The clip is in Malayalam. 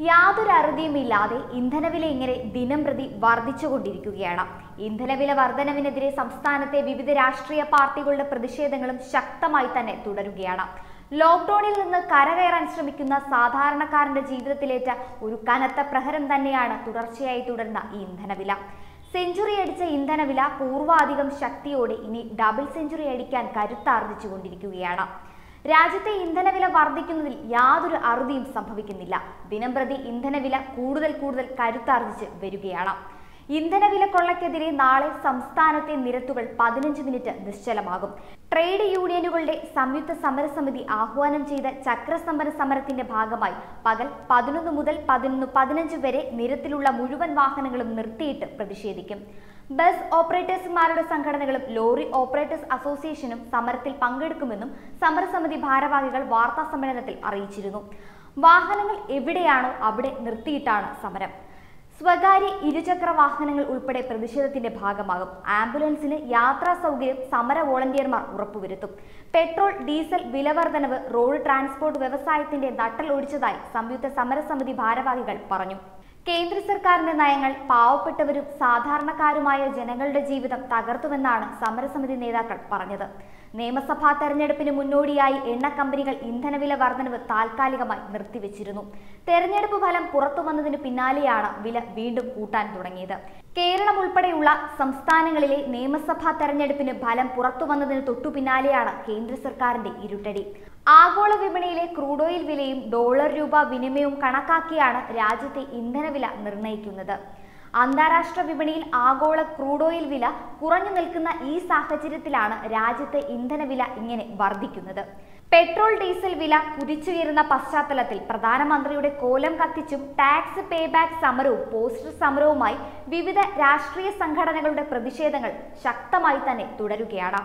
യാതൊരു അറുതിയുമില്ലാതെ ഇന്ധനവില ഇങ്ങനെ ദിനം പ്രതി വർദ്ധിച്ചുകൊണ്ടിരിക്കുകയാണ്. ഇന്ധനവില വർധനവിനെതിരെ സംസ്ഥാനത്തെ വിവിധ രാഷ്ട്രീയ പാർട്ടികളുടെ പ്രതിഷേധങ്ങളും ശക്തമായി തന്നെ തുടരുകയാണ്. ലോക്ക്ഡൌണിൽ നിന്ന് കരകയറാൻ ശ്രമിക്കുന്ന സാധാരണക്കാരന്റെ ജീവിതത്തിലേറ്റ ഒരു കനത്ത പ്രഹരം തന്നെയാണ് തുടർച്ചയായി തുടരുന്ന ഈ ഇന്ധനവില. സെഞ്ചുറി അടിച്ച ഇന്ധനവില പൂർവാധികം ശക്തിയോടെ ഇനി ഡബിൾ സെഞ്ചുറി അടിക്കാൻ കരുത്താർജിച്ചുകൊണ്ടിരിക്കുകയാണ്. രാജ്യത്തെ ഇന്ധനവില വർദ്ധിക്കുന്നതിൽ യാതൊരു അറുതിയും സംഭവിക്കുന്നില്ല. ദിനംപ്രതി ഇന്ധനവില കൂടുതൽ കൂടുതൽ കരുത്താർജിച്ച് വരികയാണ്. ഇന്ധനവില കൊള്ളക്കെതിരെ നാളെ സംസ്ഥാനത്തെ നിരത്തുകൾ പതിനഞ്ച് മിനിറ്റ് നിശ്ചലമാകും. ട്രേഡ് യൂണിയനുകളുടെ സംയുക്ത സമരസമിതി ആഹ്വാനം ചെയ്ത ചക്രസമര സമരത്തിന്റെ ഭാഗമായി പകൽ പതിനൊന്ന് മുതൽ പതിനൊന്ന് പതിനഞ്ച് വരെ നിരത്തിലുള്ള മുഴുവൻ വാഹനങ്ങളും നിർത്തിയിട്ട് പ്രതിഷേധിക്കും. ബസ് ഓപ്പറേറ്റേഴ്സുമാരുടെ സംഘടനകളും ലോറി ഓപ്പറേറ്റേഴ്സ് അസോസിയേഷനും സമരത്തിൽ പങ്കെടുക്കുമെന്നും സമരസമിതി ഭാരവാഹികൾ വാർത്താ സമ്മേളനത്തിൽ അറിയിച്ചിരുന്നു. വാഹനങ്ങൾ എവിടെയാണോ അവിടെ നിർത്തിയിട്ടാണ് സമരം. സ്വകാര്യ ഇരുചക്ര വാഹനങ്ങൾ ഉൾപ്പെടെ പ്രതിഷേധത്തിന്റെ ഭാഗമാകും. ആംബുലൻസിന് യാത്രാ സൗകര്യം സമര വോളണ്ടിയർമാർ ഉറപ്പുവരുത്തും. പെട്രോൾ ഡീസൽ വിലവർധനവ് റോഡ് ട്രാൻസ്പോർട്ട് വ്യവസായത്തിന്റെ നട്ടൽ ഒടിച്ചതായി സംയുക്ത സമരസമിതി ഭാരവാഹികൾ പറഞ്ഞു. കേന്ദ്ര സർക്കാരിന്റെ നയങ്ങൾ പാവപ്പെട്ടവരും സാധാരണക്കാരുമായ ജനങ്ങളുടെ ജീവിതം തകർത്തുവെന്നാണ് സമരസമിതി നേതാക്കൾ പറഞ്ഞത്. നിയമസഭാ തെരഞ്ഞെടുപ്പിന് മുന്നോടിയായി എണ്ണ കമ്പനികൾ ഇന്ധനവില വർധനവ് താൽക്കാലികമായി നിർത്തിവെച്ചിരുന്നു. തെരഞ്ഞെടുപ്പ് ഫലം പുറത്തു വന്നതിന് പിന്നാലെയാണ് വില വീണ്ടും കൂട്ടാൻ തുടങ്ങിയത്. കേരളം ഉൾപ്പെടെയുള്ള സംസ്ഥാനങ്ങളിലെ നിയമസഭാ തെരഞ്ഞെടുപ്പിന് ഫലം പുറത്തു വന്നതിന് തൊട്ടു പിന്നാലെയാണ് കേന്ദ്ര സർക്കാരിന്റെ ഇരുട്ടടി. ആഗോള വിപണിയിലെ ക്രൂഡ് ഓയിൽ വിലയും ഡോളർ രൂപ വിനിമയവും കണക്കാക്കിയാണ് രാജ്യത്തെ ഇന്ധനവില നിർണയിക്കുന്നത്. അന്താരാഷ്ട്ര വിപണിയിൽ ആഗോള ക്രൂഡ് ഓയിൽ വില കുറഞ്ഞു നിൽക്കുന്ന ഈ സാഹചര്യത്തിലാണ് രാജ്യത്തെ ഇന്ധനവില ഇങ്ങനെ വർദ്ധിക്കുന്നത്. പെട്രോൾ ഡീസൽ വില കുതിച്ചുയരുന്ന പശ്ചാത്തലത്തിൽ പ്രധാനമന്ത്രിയുടെ കോലം കത്തിച്ചും ടാക്സ് പേ ബാക്ക് സമരവും പോസ്റ്റർ സമരവുമായി വിവിധ രാഷ്ട്രീയ സംഘടനകളുടെ പ്രതിഷേധങ്ങൾ ശക്തമായി തന്നെ തുടരുകയാണ്.